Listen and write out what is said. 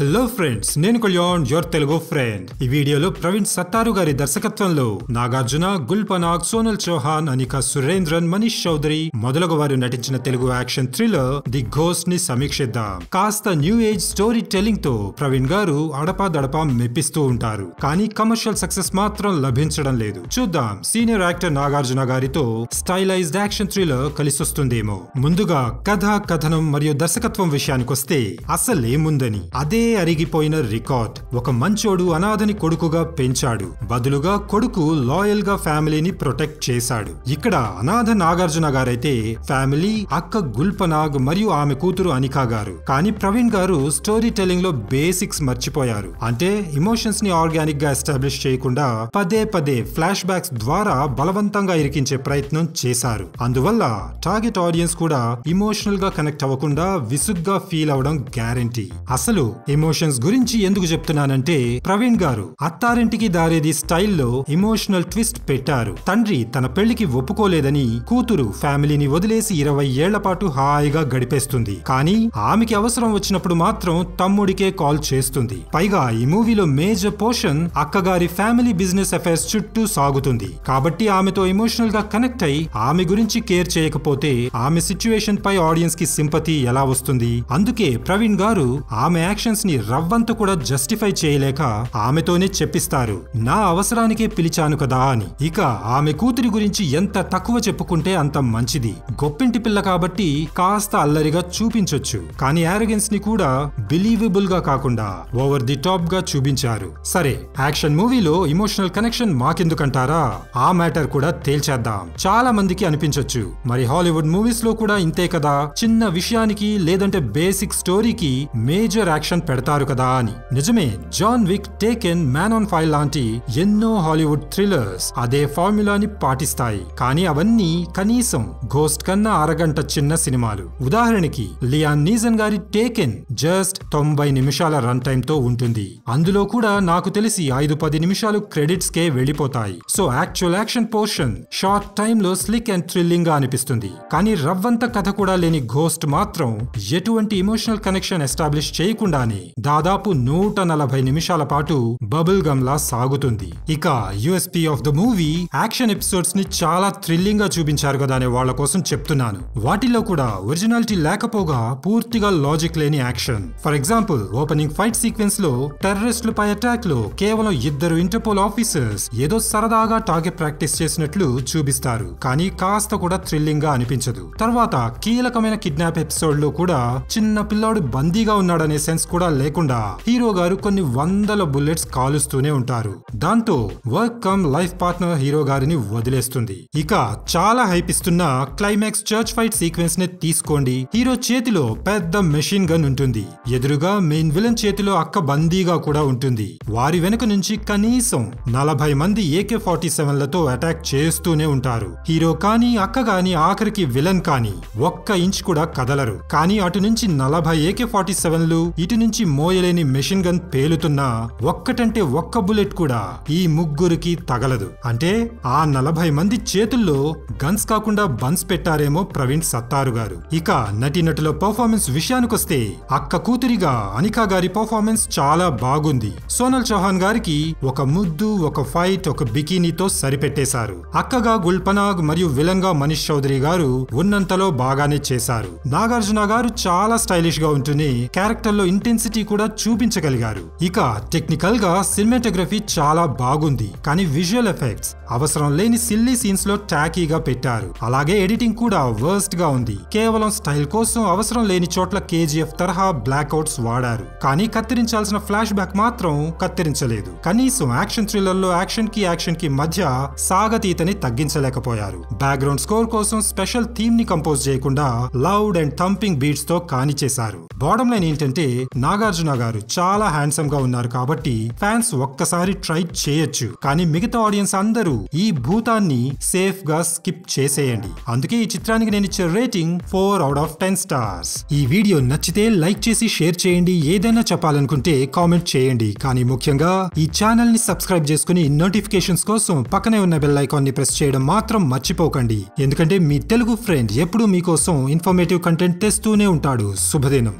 Hello friends నేను Kalyan your Telugu friend ఈ వీడియోలో ప్రవీణ్ సత్తారు గారి దర్శకత్వంలో నాగార్జున గుల్పనాగ్ సోనల్ చౌహాన్ అనిక సురేంద్రన్ మనీష్ చౌదరి మొదలగు వారు నటించిన తెలుగు యాక్షన్ థ్రిల్లర్ ది ఘోస్ట్ని సమీక్షిద్దాం. కాస్త న్యూ ఏజ్ స్టోరీ టెల్లింగ్తో ప్రవీణ్ గారు అడపా దడపా మెప్పిస్తూ ఉంటారు. కానీ కమర్షియల్ సక్సెస్ మాత్రం లభించడం లేదు. చూద్దాం. సీనియర్ యాక్టర్ నాగార్జున గారితో స్టైలైజ్డ్ యాక్షన్ థ్రిల్లర్ కలిసొస్తుందేమో. ముందుగా కథ కథనం మరియు దర్శకత్వం విషయానికొస్తే అసలేముందని. అదే అరిగిపోయిన రికార్డ్. ఒక మంచోడు అనాథని కొడుకుగా పెంచాడు. బదులుగా కొడుకు లాయల్గా ఫ్యామిలీని ప్రొటెక్ట్ చేశాడు. ఇక్కడ అనాథ నాగార్జున గారైతే ఫ్యామిలీ అక్క గుల్పనాగ్ మరియు ఆమె కూతురు అనికా గారు. కానీ ప్రవీణ్ గారు స్టోరీ టెల్లింగ్లో బేసిక్స్ మర్చిపోయారు. అంటే ఎమోషన్స్ని ఆర్గానిక్గా ఎస్టాబ్లిష్ చేయకుండా పదే పదే ఫ్లాష్ బ్యాక్స్ ద్వారా బలవంతంగా ఇరికించే ప్రయత్నం చేశారు. అందువల్ల టార్గెట్ ఆడియన్స్ కూడా ఇమోషనల్గా కనెక్ట్ అవ్వకుండా విసుగ్గా ఫీల్ అవడం గ్యారంటీ. అసలు ఎమోషన్స్ గురించి ఎందుకు చెప్తున్నానంటే ప్రవీణ్ గారు అత్తారింటికి దారేది స్టైల్లో ఎమోషనల్ ట్విస్ట్ పెట్టారు. తండ్రి తన పెళ్ళికి ఒప్పుకోలేదని కూతురు ఫ్యామిలీని వదిలేసి ఇరవై ఏళ్ళ పాటు హాయిగా గడిపేస్తుంది. కానీ ఆమెకి అవసరం వచ్చినప్పుడు మాత్రం తమ్ముడికే కాల్ చేస్తుంది. పైగా ఈ మూవీలో మేజర్ పోర్షన్ అక్కగారి ఫ్యామిలీ బిజినెస్ అఫైర్స్ చుట్టూ సాగుతుంది. కాబట్టి ఆమెతో ఎమోషనల్గా కనెక్ట్ అయి ఆమె గురించి కేర్ చేయకపోతే ఆమె సిచ్యువేషన్ పై ఆడియన్స్కి సింపతి ఎలా వస్తుంది? అందుకే ప్రవీణ్ గారు ఆమె యాక్షన్స్ ని రవ్వంత కూడా జస్టిఫై చేయలేక ఆమెతోనే చెప్పిస్తారు నా అవసరానికే పిలిచాను కదా అని. ఇక ఆమె కూతురి గురించి ఎంత తక్కువ చెప్పుకుంటే అంత మంచిది. గొప్పింటి పిల్ల కాబట్టి కాస్త అల్లరిగా చూపించొచ్చు. కానీ ఆరోగెన్స్ని కూడా బిలీవబుల్గా కాకుండా ఓవర్ ది టాప్గా చూపించారు. సరే యాక్షన్ మూవీలో ఇమోషనల్ కనెక్షన్ మాకెందుకంటారా? ఆ మ్యాటర్ కూడా తేల్చేద్దాం. చాలా మందికి అనిపించొచ్చు. మరి హాలీవుడ్ మూవీస్లో కూడా ఇంతే కదా? చిన్న విషయానికి లేదంటే బేసిక్ స్టోరీకి మేజర్ యాక్షన్ పెడతారు కదా అని. నిజమే John Wick Taken Man on Fire లాంటి ఎన్నో హాలీవుడ్ థ్రిల్లర్స్ అదే ఫార్ములాని పాటిస్తాయి. కానీ అవన్నీ కనీసం గోస్ట్ కన్నా అరగంట చిన్న సినిమాలు. ఉదాహరణకి లియాన్ నీజన్ గారి టేకెన్ జస్ట్ తొంభై నిమిషాల రన్ టైమ్తో ఉంటుంది. అందులో కూడా నాకు తెలిసి ఐదు పది నిమిషాలు క్రెడిట్స్ కే వెళ్ళిపోతాయి. So actual action portion short టైమ్లో స్లిక్ అండ్ థ్రిల్లింగ్గా అనిపిస్తుంది. కానీ రవ్వంత కథ కూడా లేని ఘోస్ట్ మాత్రం ఎటువంటి ఎమోషనల్ కనెక్షన్ ఎస్టాబ్లిష్ చేయకుండానే దాదాపు నూట నలభై నిమిషాల పాటు బబుల్ గమ్ లా సాగుతుంది. ఇక USP of the movie action ఎపిసోడ్స్ని చాలా థ్రిల్లింగ్గా చూపించారు కదా అనే వాళ్ళ కోసం చెప్తున్నాను. వాటిలో కూడా ఒరిజినాలిటీ లేకపోగా పూర్తిగా లాజిక్ లేని action. For example opening fight సీక్వెన్స్లో టెర్రరిస్టులపై అటాక్లో కేవలం ఇద్దరు ఇంటర్పోల్ ఆఫీసర్స్ ఏదో సరదాగా టార్గెట్ ప్రాక్టీస్ చేసినట్లు చూపిస్తారు. కానీ కాస్త కూడా థ్రిల్లింగ్గా అనిపించదు. తర్వాత కీలకమైన కిడ్నాప్ ఎపిసోడ్లో కూడా చిన్న పిల్లాడు బందీగా ఉన్నాడనే సెన్స్ కూడా లేకుండా హీరో గారు కొన్ని వందల బుల్లెట్స్ కాలుస్తూనే ఉంటారు. దాంతో work come life partner hero గారిని వదిలేస్తుంది. ఇక చాలా హైప్ ఇస్తున్న క్లైమాక్స్ చర్చ్ ఫైట్ సీక్వెన్స్ని తీసుకోండి. హీరో చేతిలో పెద్ద మెషిన్ గన్ ఉంటుంది. ఎదురుగా మెయిన్ విలన్ చేతిలో అక్క బందీగా కూడా ఉంటుంది. వారి వెనుక నుంచి కనీసం నలభై మంది ఏకే ఫార్టీ సెవెన్లతో అటాక్ చేస్తూనే ఉంటారు. హీరో కానీ అక్క కానీ ఆఖరికి విలన్ కానీ ఒక్క ఇంచ్ కూడా కదలరు. కానీ అటు నుంచి నలభై ఏకే ఫార్టీ సెవెన్లు ఇటు నుంచి మోయలేని మెషిన్ గన్ పేలుతున్నా ఒక్కటంటే ఒక్క బుల్లెట్ కూడా ఈ ముగ్గురికి తగలదు. అంటే ఆ నలభై మంది చేతుల్లో గన్స్ కాకుండా బన్స్ పెట్టారేమో ప్రవీణ్ సత్తారు గారు. ఇక నటీనటుల పర్ఫార్మెన్స్ విషయానికొస్తే అక్క కూతురిగా అనికా గారి పర్ఫార్మెన్స్ చాలా బాగుంది. సోనల్ చౌహాన్ గారికి ఒక ముద్దు ఒక ఫైట్ ఒక బికినీతో సరిపెట్టేశారు. అక్కగా గుల్పనాగ్ మరియు విలంగా మనీష్ చౌదరి గారు ఉన్నంతలో బాగానే చేశారు. నాగార్జున గారు చాలా స్టైలిష్గా ఉంటూనే క్యారెక్టర్లో ఇంటెన్సిటీ కూడా చూపించగలిగారు. ఇక టెక్నికల్గా సినిమాటోగ్రఫీ చాలా బాగుంది. కానీ విజువల్ ఎఫెక్ట్స్ అవసరం లేని సిల్లీ సీన్స్లో టాకీగా పెట్టారు. అలాగే ఎడిటింగ్ కూడా వర్స్ట్గా ఉంది. కేవలం స్టైల్ కోసం అవసరం లేని చోట్ల కేజీఎఫ్ తరహా బ్లాక్ అవుట్స్ వాడారు. కానీ కత్తిరించాల్సిన ఫ్లాష్ బ్యాక్ మాత్రం కత్తిరించలేదు. కనీసం యాక్షన్ థ్రిల్లర్లో యాక్షన్కి యాక్షన్కి మధ్య సాగతీతని తగ్గించలేకపోయారు. బ్యాక్గ్రౌండ్ స్కోర్ కోసం స్పెషల్ థీమ్ని కంపోజ్ చేయకుండా లౌడ్ అండ్ థంపింగ్ బీట్స్తో కానిచేశారు బాడమ్ లైన్ ఏంటంటే నాగార్జున గారు చాలా హ్యాండ్సమ్గా ఉన్నారు కాబట్టి ఫ్యాన్స్ ఒక్కసారి ట్రై చేయొచ్చు. కానీ మిగతా ఆడియన్స్ అందరూ ఈ భూతాన్ని సేఫ్గా స్కిప్ చేసేయండి. అందుకే ఈ చిత్రానికి నేను ఇచ్చే rating four out of ten stars ఈ వీడియో నచ్చితే లైక్ చేసి షేర్ చేయండి. ఏదైనా చెప్పాలనుకుంటే కామెంట్ చేయండి. కానీ ముఖ్యంగా ఈ ఛానల్ని సబ్స్క్రైబ్ చేసుకుని నోటిఫికేషన్స్ కోసం పక్కనే ఉన్న బెల్ ఐకాన్ని ప్రెస్ చేయడం మాత్రం మర్చిపోకండి. ఎందుకంటే మీ తెలుగు ఫ్రెండ్ ఎప్పుడూ మీకోసం ఇన్ఫర్మేటివ్ కంటెంట్ తెస్తూనే ఉంటాడు. శుభదినం.